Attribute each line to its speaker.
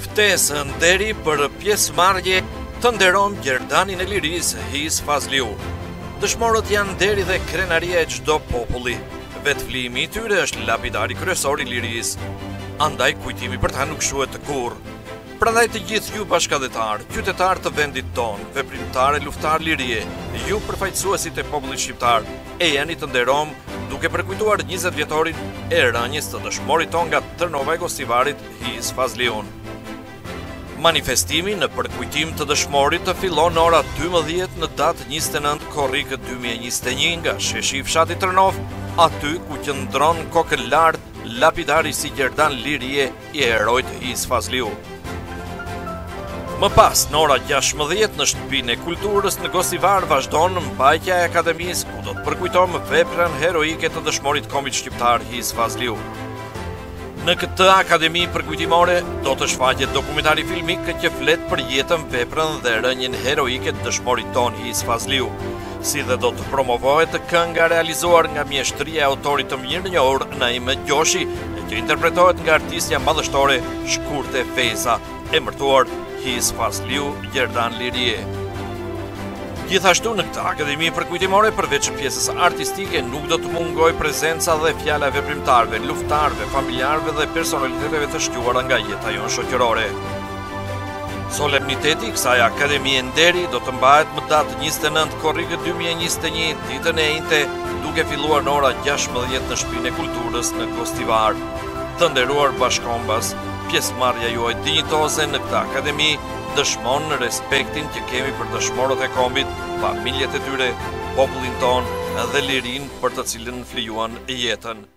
Speaker 1: Ftesë nderi për pjesëmarrje të nderon Gjerdanin e Lirisë His Fazliu. Dëshmorët janë nderi dhe krenaria e çdo populli. Vetëflijimi i tyre është lapidari kryesor i lirisë. Andaj kujtimi për ta nuk shuhet kurrë. Prandaj të gjithë ju bashkatdhetarë, qytetarë të vendit tonë, veprimtarë e luftëtarë lirie, ju përfaqësuesit e popullit shqiptar, Ejani të nderojmë duke përkujtuar 20 vjetorin e rënies të dëshmorit tonë nga Tërnova e Gostivarit His Fazliun. Manifestimi në përkujtim të dëshmorit fillon në ora 12 në datë 29 korrik 2021 nga sheshi i fshatit Tërnov, aty ku qëndron kokëlartë lapidari si Gjerdan Lirie i heroit His Fazliu. Më pas, në ora 16 në shtëpinë e kulturës në Gostivar vazhdon mbajtja e akademisë ku do të përkujtojmë veprën heroike të dëshmorit të kombit shqiptar His Fazliu. Në këtë akademi përkujtimore do të shfaqet dokumentari filmik që flet për jetën, veprën dhe rënien heroike të dëshmorit tonë His Fazliu. si dhe do të promovohet kënga e realizuar nga mjeshtëria e autorit të mirënjohur Naim Gjoshi, e që interpretohet nga artistja madhështore Shkurte Fejza, emërtuar His Fazliu Gjerdan Lirie. Gjithashtu në këtë akademi përkujtimore përveç pjesës artistike nuk do të mungojë prezenca dhe fjala e veprimtarëve, luftëtarëve, familjarëve dhe personaliteteve të shquara nga jeta jonë shoqërore. Solemniteti i kësaj akademie nderi do të mbahet më datë 29 korrik 2021, ditën e enjte, duke filluar në ora 16 në Shpinë e Kulturës në Gostivar. Të nderuar bashkëkombas, pjesëmarrja juaj dinjitoze në këtë akademi dëshmon respektin që kemi për dëshmorët e kombit, familjet e tyre, popullin tonë dhe lirinë për të cilën flijuan jetën.